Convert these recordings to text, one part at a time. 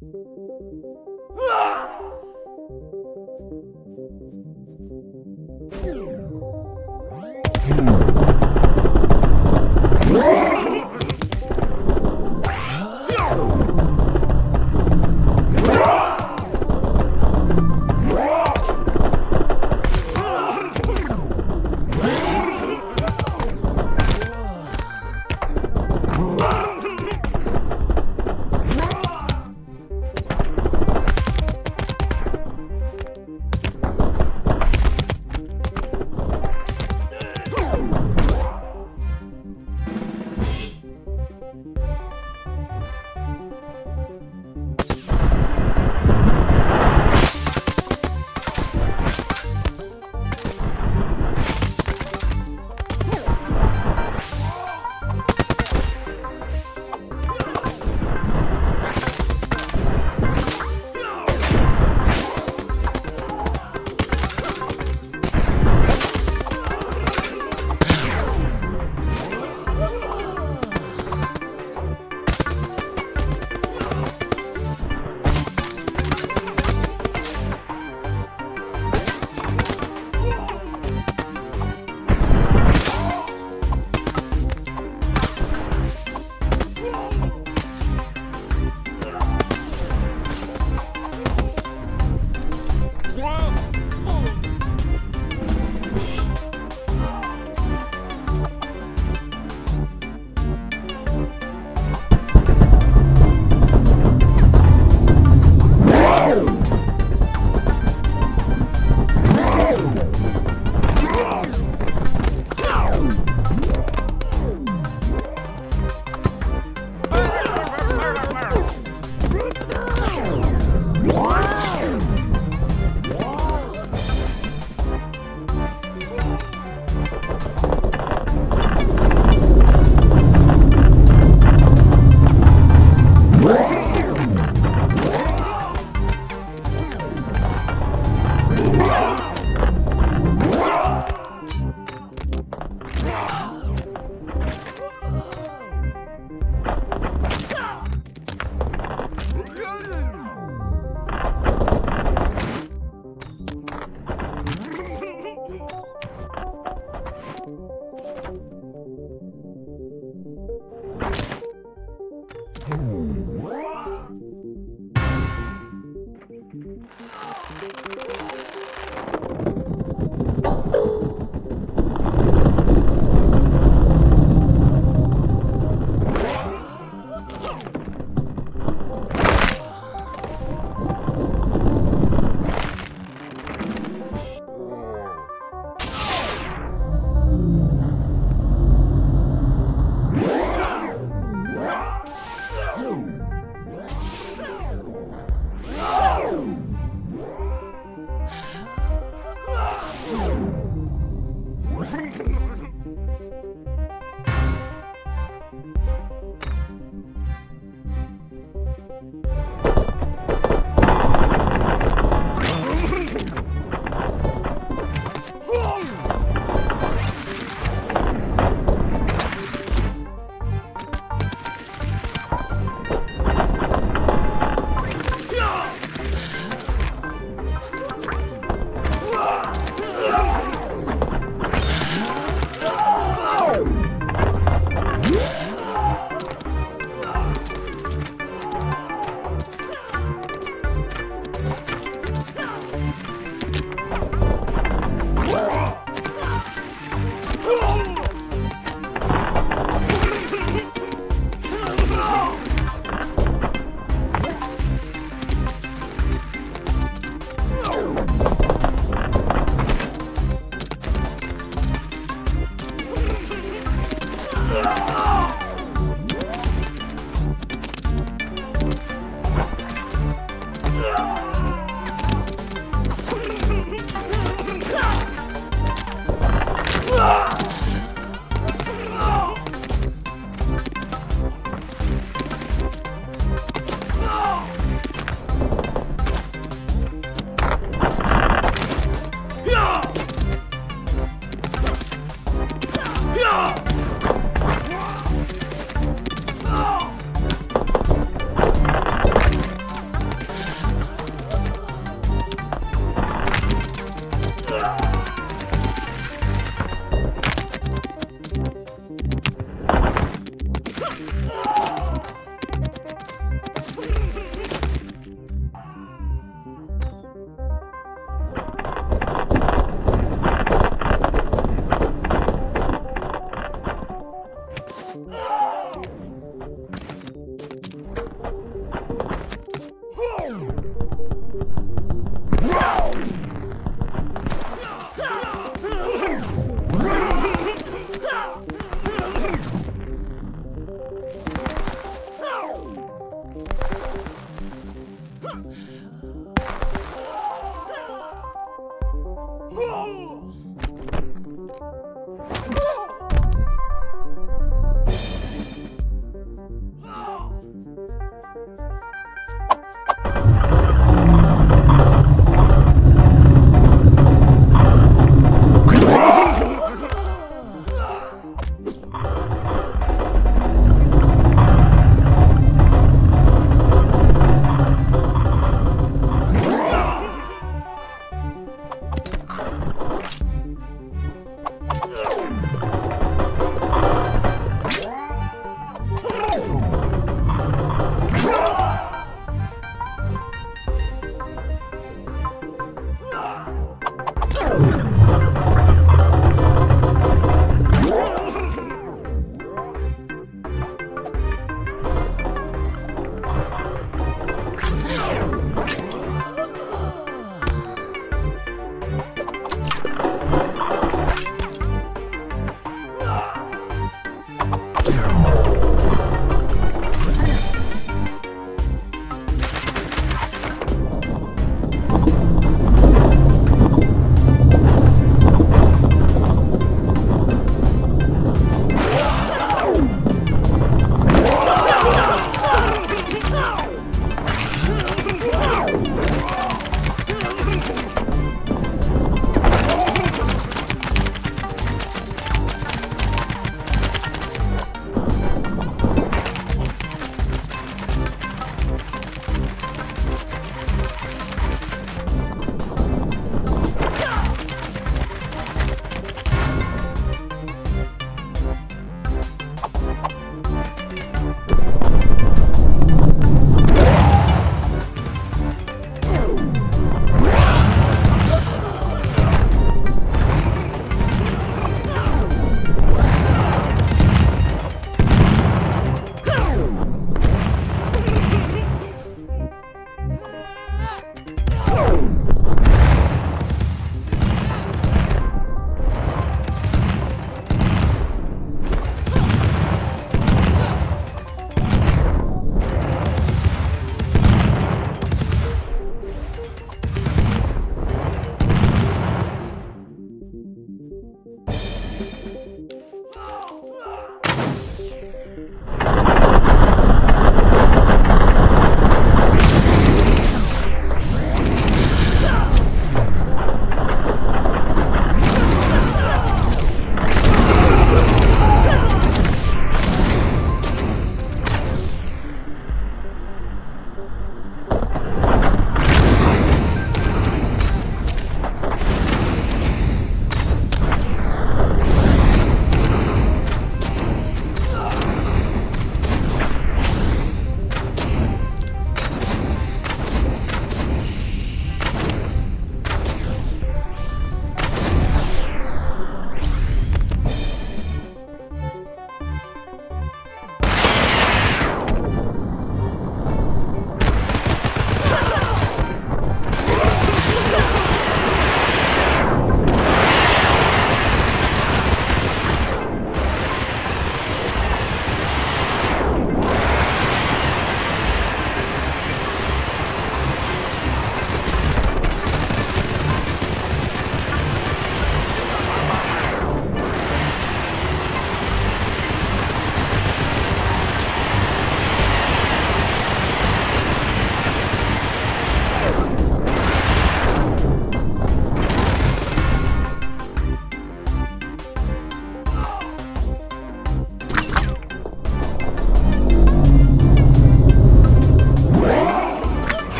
Ah!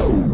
No.